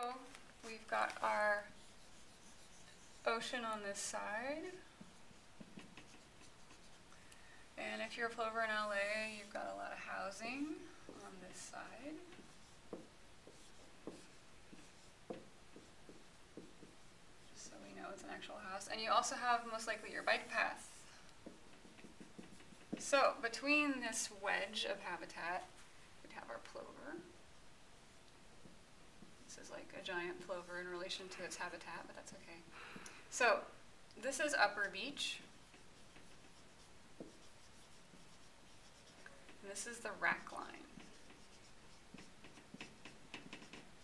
So we've got our ocean on this side. And if you're a plover in LA, you've got a lot of housing on this side. Just so we know it's an actual house. And you also have most likely your bike path. So between this wedge of habitat, we'd have our plover. This is like a giant plover in relation to its habitat, but that's okay. So this is Upper Beach. This is the rack line.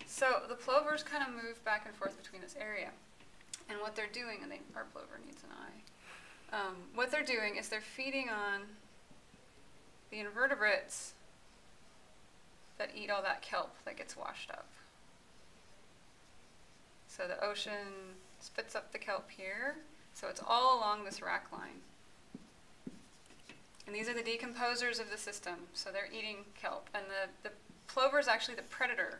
So the plovers kind of move back and forth between this area. And what they're doing, and they, our plover needs an eye. Um, what they're doing is they're feeding on the invertebrates that eat all that kelp that gets washed up. So the ocean spits up the kelp here. So it's all along this rack line. And these are the decomposers of the system. So they're eating kelp. And the, the plover is actually the predator.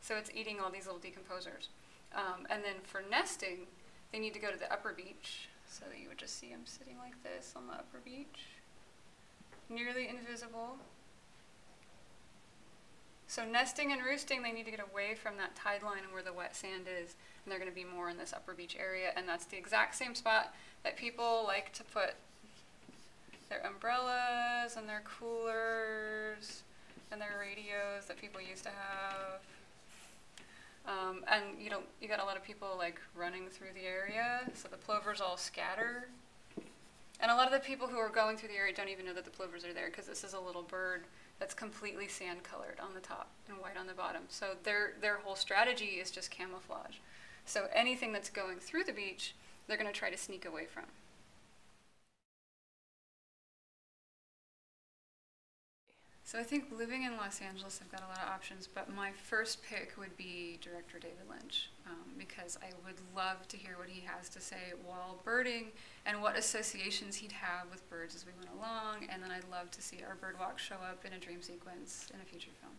So it's eating all these little decomposers. Um, and then for nesting, they need to go to the upper beach. So you would just see them sitting like this on the upper beach. Nearly invisible. So nesting and roosting, they need to get away from that tide line and where the wet sand is, and they're going to be more in this upper beach area, and that's the exact same spot that people like to put their umbrellas and their coolers and their radios that people used to have. Um, and you know, you got a lot of people like running through the area, so the plovers all scatter. And a lot of the people who are going through the area don't even know that the plovers are there because this is a little bird that's completely sand colored on the top and white on the bottom. So their their whole strategy is just camouflage. So anything that's going through the beach, they're going to try to sneak away from. So I think living in Los Angeles, I've got a lot of options, but my first pick would be director David Lynch um, because I would love to hear what he has to say while birding and what associations he'd have with birds as we went along. And then I'd love to see our bird walk show up in a dream sequence in a feature film.